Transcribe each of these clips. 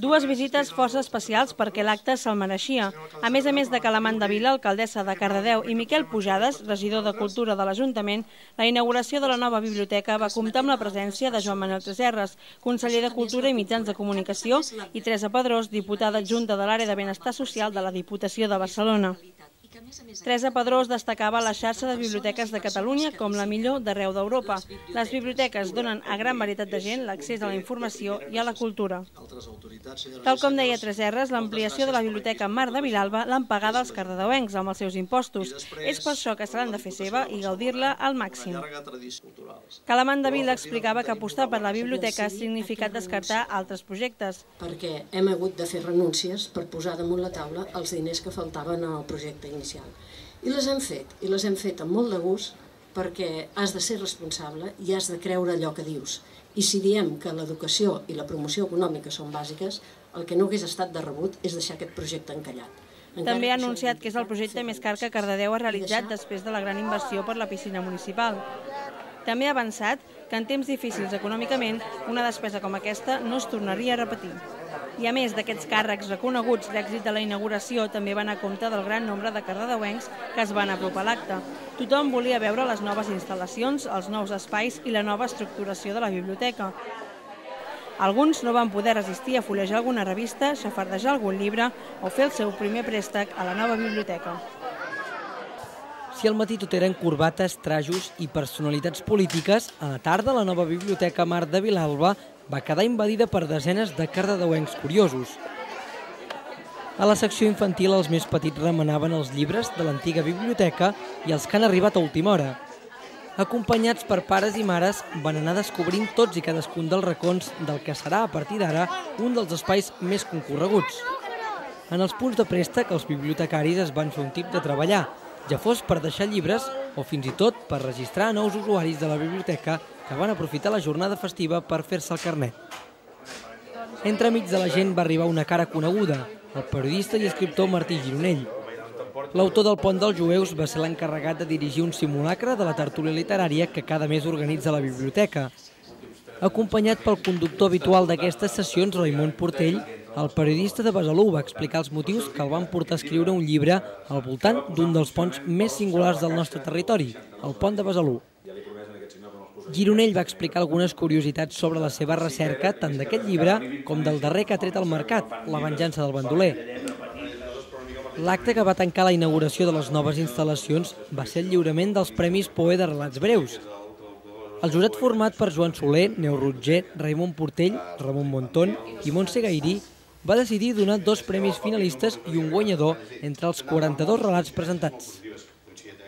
Dues visites força especials perquè l'acte se'l mereixia. A més a més de Calamanda Vila, alcaldessa de Cardedeu, i Miquel Pujades, regidor de Cultura de l'Ajuntament, la inauguració de la nova biblioteca va comptar amb la presència de Joan Manuel Treserres, conseller de Cultura i Mitjans de Comunicació, i Teresa Pedrós, diputada adjunta de l'àrea de Benestar Social de la Diputació de Barcelona. Teresa Pedrós destacava la xarxa de biblioteques de Catalunya com la millor d'arreu d'Europa. Les biblioteques donen a gran varietat de gent l'accés a la informació i a la cultura. Tal com deia Tres R's, l'ampliació de la biblioteca Mar de Vilalba l'han pagada els cardedeuencs amb els seus impostos. És per això que se l'han de fer seva i gaudir-la al màxim. Calamanda Vila explicava que apostar per la biblioteca ha significat descartar altres projectes. Perquè hem hagut de fer renúncies per posar damunt la taula els diners que faltaven al projecte inicial inicial. I les hem fet, i les hem fet amb molt de gust perquè has de ser responsable i has de creure allò que dius. I si diem que l'educació i la promoció econòmica són bàsiques, el que no hagués estat de rebut és deixar aquest projecte encallat. Encara També ha anunciat que és el projecte més car que Cardedeu ha realitzat després de la gran inversió per la piscina municipal. També ha avançat que en temps difícils econòmicament una despesa com aquesta no es tornaria a repetir. I a més d'aquests càrrecs reconeguts, l'èxit de la inauguració també van a compte del gran nombre de cardedeuencs que es van apropar a l'acte. Tothom volia veure les noves instal·lacions, els nous espais i la nova estructuració de la biblioteca. Alguns no van poder resistir a fullejar alguna revista, xafardejar algun llibre o fer el seu primer préstec a la nova biblioteca. Si al matí tot eren corbates, trajos i personalitats polítiques, a la tarda la nova biblioteca Mar de Vilalba va quedar invadida per desenes de cardedeuencs curiosos. A la secció infantil els més petits remenaven els llibres de l'antiga biblioteca i els que han arribat a última hora. Acompanyats per pares i mares, van anar descobrint tots i cadascun dels racons del que serà, a partir d'ara, un dels espais més concorreguts. En els punts de préstec, els bibliotecaris es van fer un tip de treballar, ja fos per deixar llibres o fins i tot per registrar nous usuaris de la biblioteca que van aprofitar la jornada festiva per fer-se el carnet. Entremig de la gent va arribar una cara coneguda, el periodista i escriptor Martí Gironell. L'autor del Pont dels Jueus va ser l'encarregat de dirigir un simulacre de la tertúlia literària que cada mes organitza la biblioteca. Acompanyat pel conductor habitual d'aquestes sessions, Raimon Portell, el periodista de Besalú va explicar els motius que el van portar a escriure un llibre al voltant d'un dels ponts més singulars del nostre territori, el pont de Besalú. Gironell va explicar algunes curiositats sobre la seva recerca tant d'aquest llibre com del darrer que ha tret al mercat, La venjança del bandoler. L'acte que va tancar la inauguració de les noves instal·lacions va ser el lliurament dels Premis Poe de Relats Breus. El jurat format per Joan Soler, Neu Rutger, Raimon Portell, Ramon Monton i Montse Gairí va decidir donar dos premis finalistes i un guanyador entre els 42 relats presentats.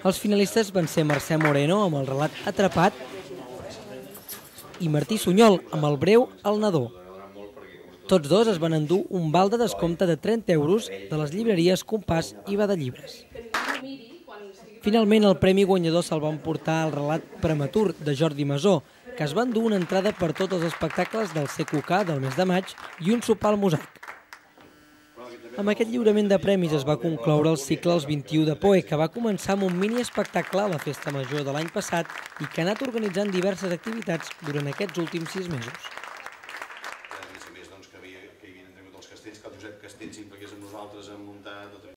Els finalistes van ser Mercè Moreno amb el relat Atrapat i Martí Sunyol amb el breu El Nadó. Tots dos es van endur un val de descompte de 30 euros de les llibreries Compàs i Va de Llibres. Finalment, el premi guanyador se'l va emportar al relat Prematur de Jordi Masó, que es va endur una entrada per tots els espectacles del CQK del mes de maig i un sopar al mosaic. Amb aquest lliurament de premis es va concloure el cicle Els 21 de Poe, que va començar amb un mini espectacle a la Festa Major de l'any passat i que ha anat organitzant diverses activitats durant aquests últims sis mesos. A més a doncs, que, havia, que hi havien entregut els castells, que el Josep Castell s'impliqués amb nosaltres en muntar tot